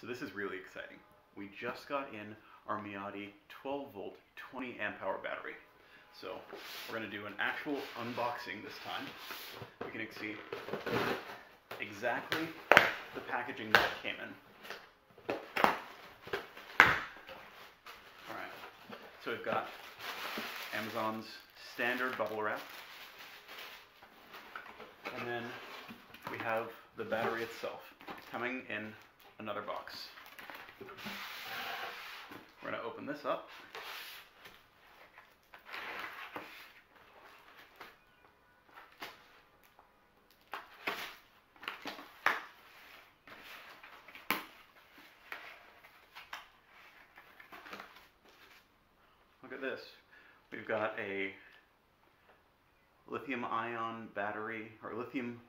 So this is really exciting. We just got in our Miady 12 volt 20 amp hour battery. So we're going to do an actual unboxing this time. We can see exactly the packaging that came in. Alright, so we've got Amazon's standard bubble wrap. And then we have the battery itself coming in another box. We're going to open this up. Look at this. We've got a lithium ion battery or lithium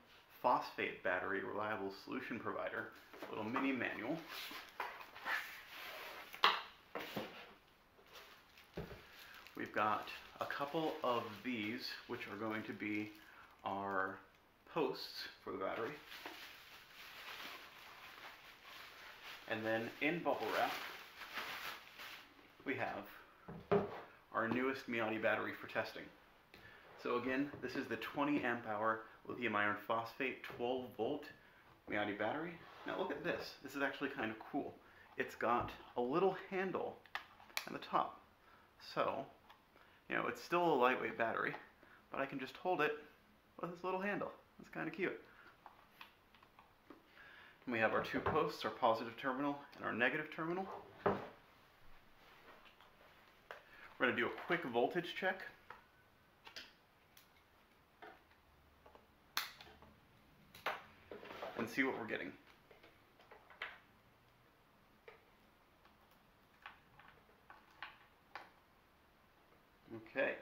phosphate battery reliable solution provider, little mini manual. We've got a couple of these, which are going to be our posts for the battery. And then in bubble wrap, we have our newest Miady battery for testing. So again, this is the 20 amp hour lithium iron phosphate 12 volt Miady battery. Now look at this. This is actually kind of cool. It's got a little handle on the top. So, you know, it's still a lightweight battery, but I can just hold it with this little handle. It's kind of cute. And we have our two posts, our positive terminal and our negative terminal. We're going to do a quick voltage check. And see what we're getting. Okay,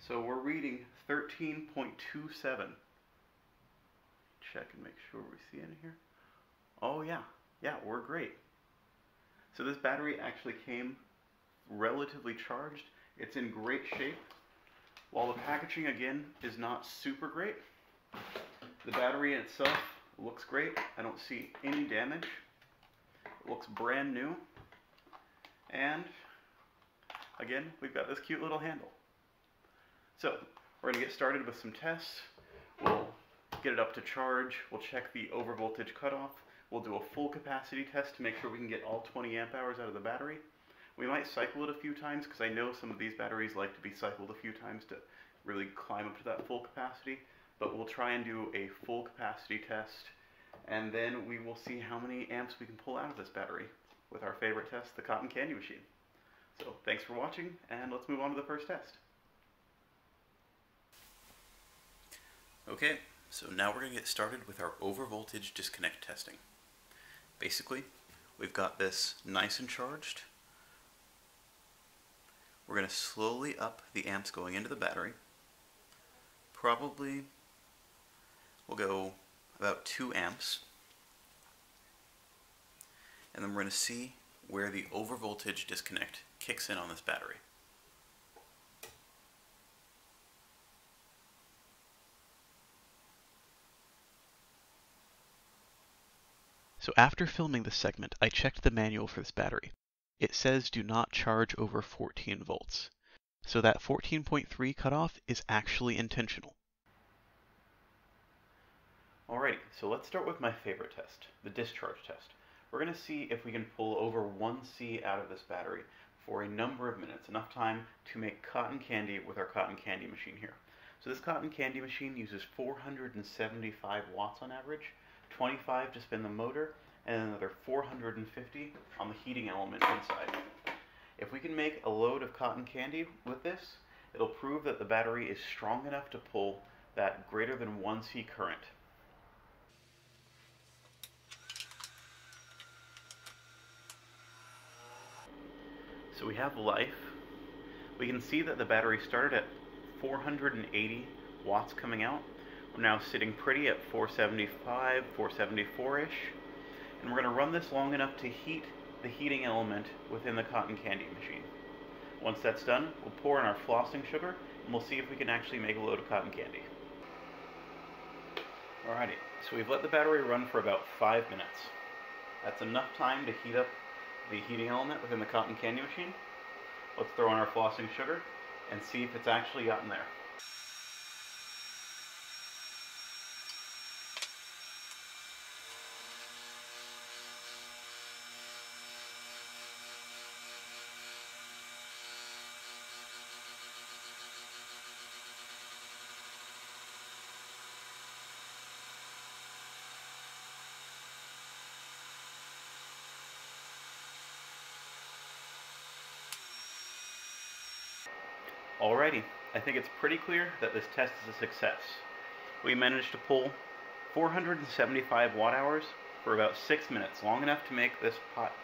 so we're reading 13.27. Check and make sure we see in here. Oh yeah, yeah, we're great. So this battery actually came relatively charged. It's in great shape. While the packaging, again, is not super great, the battery itself looks great. I don't see any damage. It looks brand new. And, again, we've got this cute little handle. So, we're going to get started with some tests. We'll get it up to charge. We'll check the overvoltage cutoff. We'll do a full capacity test to make sure we can get all 20 amp hours out of the battery. We might cycle it a few times because I know some of these batteries like to be cycled a few times to really climb up to that full capacity. But we'll try and do a full capacity test and then we will see how many amps we can pull out of this battery with our favorite test, the cotton candy machine. So thanks for watching and let's move on to the first test. Okay, so now we're going to get started with our overvoltage disconnect testing. Basically, we've got this nice and charged. We're going to slowly up the amps going into the battery. Probably we'll go about 2 amps. And then we're going to see where the overvoltage disconnect kicks in on this battery. So after filming this segment, I checked the manual for this battery. It says do not charge over 14 volts. So that 14.3 cutoff is actually intentional. Alrighty, so let's start with my favorite test, the discharge test. We're going to see if we can pull over 1C out of this battery for a number of minutes, enough time to make cotton candy with our cotton candy machine here. So this cotton candy machine uses 475 watts on average, 25 to spin the motor, and another 450 on the heating element inside. If we can make a load of cotton candy with this, it'll prove that the battery is strong enough to pull that greater than 1C current. So we have life. We can see that the battery started at 480 watts coming out. We're now sitting pretty at 475, 474-ish. And we're going to run this long enough to heat the heating element within the cotton candy machine. Once that's done, we'll pour in our flossing sugar, and we'll see if we can actually make a load of cotton candy. Alrighty, so we've let the battery run for about five minutes. That's enough time to heat up the heating element within the cotton candy machine. Let's throw in our flossing sugar and see if it's actually gotten there. Alrighty, I think it's pretty clear that this test is a success. We managed to pull 475 watt hours for about 6 minutes, long enough to make this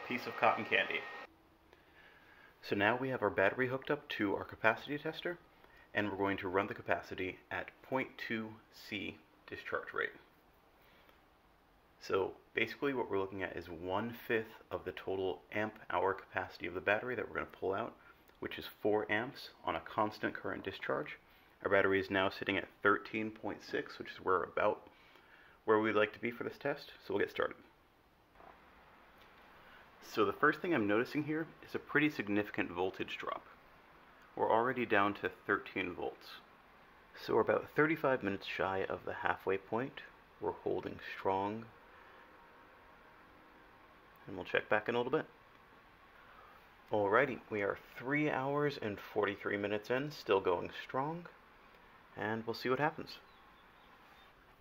piece of cotton candy. So now we have our battery hooked up to our capacity tester, and we're going to run the capacity at 0.2 C discharge rate. So basically what we're looking at is one-fifth of the total amp hour capacity of the battery that we're going to pull out which is 4 amps on a constant current discharge. Our battery is now sitting at 13.6, which is where about where we'd like to be for this test, so we'll get started. So the first thing I'm noticing here is a pretty significant voltage drop. We're already down to 13 volts. So we're about 35 minutes shy of the halfway point. We're holding strong. And we'll check back in a little bit. Alrighty, we are 3 hours and 43 minutes in, still going strong, and we'll see what happens.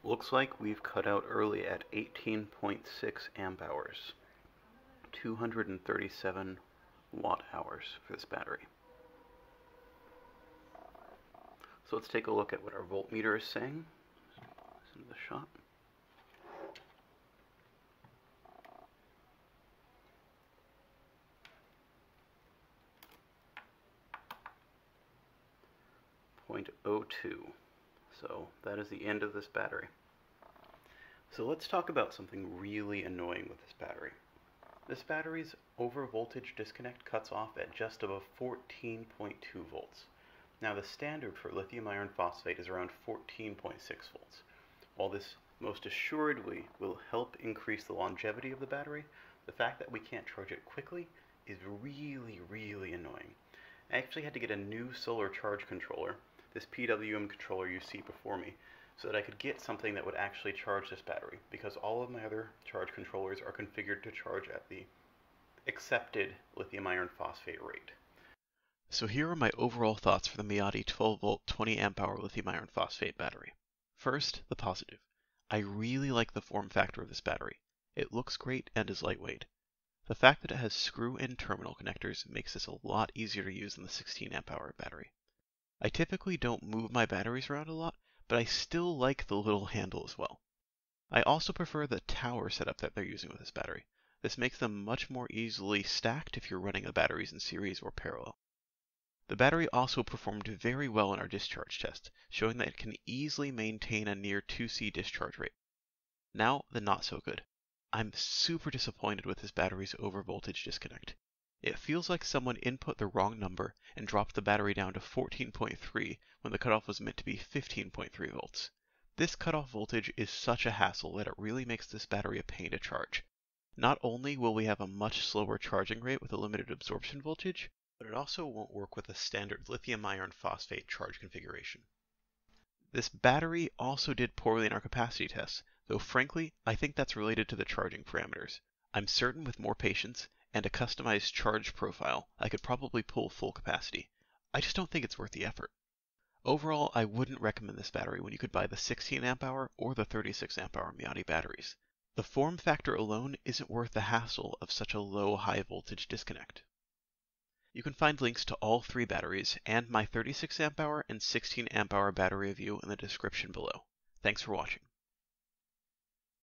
Looks like we've cut out early at 18.6 amp hours, 237 watt hours for this battery. So let's take a look at what our voltmeter is saying. Listen to the shot. 0.02. So that is the end of this battery. So let's talk about something really annoying with this battery. This battery's overvoltage disconnect cuts off at just above 14.2 volts. Now the standard for lithium iron phosphate is around 14.6 volts. While this most assuredly will help increase the longevity of the battery, the fact that we can't charge it quickly is really, really annoying. I actually had to get a new solar charge controller this PWM controller you see before me so that I could get something that would actually charge this battery because all of my other charge controllers are configured to charge at the accepted lithium iron phosphate rate. So here are my overall thoughts for the Miady 12 volt 20 amp hour lithium iron phosphate battery. First, the positive. I really like the form factor of this battery. It looks great and is lightweight. The fact that it has screw-in terminal connectors makes this a lot easier to use than the 16 amp hour battery. I typically don't move my batteries around a lot, but I still like the little handle as well. I also prefer the tower setup that they're using with this battery. This makes them much more easily stacked if you're running the batteries in series or parallel. The battery also performed very well in our discharge test, showing that it can easily maintain a near 2C discharge rate. Now, the not so good. I'm super disappointed with this battery's overvoltage disconnect. It feels like someone input the wrong number and dropped the battery down to 14.3 when the cutoff was meant to be 15.3 volts. This cutoff voltage is such a hassle that it really makes this battery a pain to charge. Not only will we have a much slower charging rate with a limited absorption voltage, but it also won't work with a standard lithium iron phosphate charge configuration. This battery also did poorly in our capacity tests, though frankly, I think that's related to the charging parameters. I'm certain with more patience, and a customized charge profile, I could probably pull full capacity. I just don't think it's worth the effort. Overall, I wouldn't recommend this battery when you could buy the 16 amp hour or the 36 amp hour Miady batteries. The form factor alone isn't worth the hassle of such a low high voltage disconnect. You can find links to all three batteries and my 36 amp hour and 16 amp hour battery review in the description below. Thanks for watching.